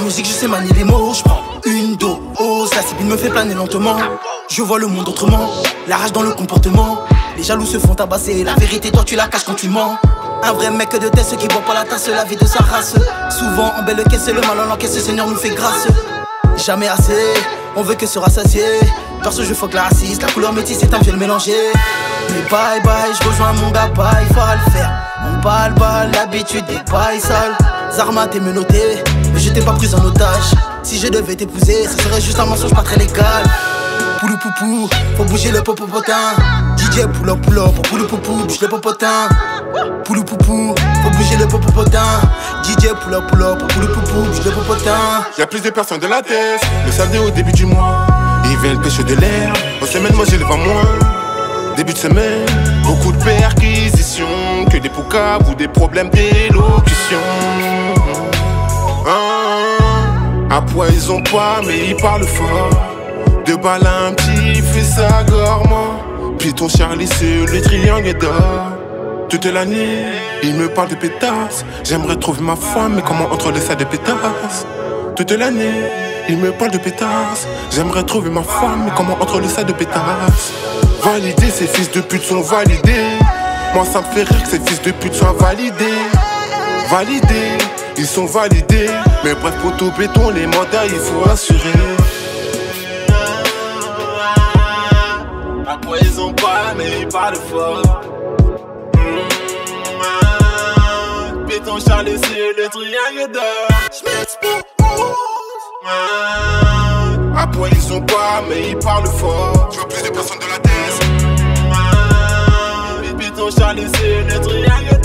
musique, je sais manier les mots. Je prends une dose, la cibine me fait planer lentement. Je vois le monde autrement, la rage dans le comportement. Les jaloux se font tabasser, la vérité, toi tu la caches quand tu mens. Un vrai mec de test qui boit pas la tasse, la vie de sa race. Souvent en belle caisse, le mal en encaisse, Seigneur nous fait grâce. Jamais assez, on veut que se rassasier. Parce que je fuck la raciste, la couleur métisse c'est un vieux mélanger. Mais bye bye, je rejoins mon gars, bye, faut le faire. On parle pas, l'habitude des pailles sales. Zarma t'es menotté, t'ai pas prise en otage. Si je devais t'épouser, ce serait juste un mensonge pas très légal. Poulou poupou, faut bouger le popopotin. DJ poulou, pour poulou poupou, bouge le popotin. Poulou poupou, faut bouger le popopotin. DJ poulou, pour poulou poupou, bouge le popotin. Y'a plus de personnes de la tête, le samedi au début du mois. Ils viennent pêcher de l'air, en semaine moi j'ai le vent moins. Début de semaine, beaucoup de perquisitions, que des poucaves ou des problèmes d'élocution. À poids ils ont pas, mais ils parlent fort. De balles un petit fait ça gourmand. Python Charlie c'est le triangle d'or. Toute l'année, il me parle de pétasses. J'aimerais trouver ma femme, mais comment entre les salles de pétasses? Toute l'année, il me parle de pétasses. J'aimerais trouver ma femme, mais comment entre les salles de pétasses? Valider, ces fils de pute sont validés. Moi, ça me fait rire que ces fils de pute soient validés. Validés, ils sont validés. Mais bref, pour tout béton, les mandats, il faut assurer. Après ils ont pas, mais ils parlent fort. Béton Charlie, c'est le triangle d'or. Après ils ont pas, mais ils parlent fort. Tu vois plus de personnes de la tête. Béton Charlie, c'est le triangle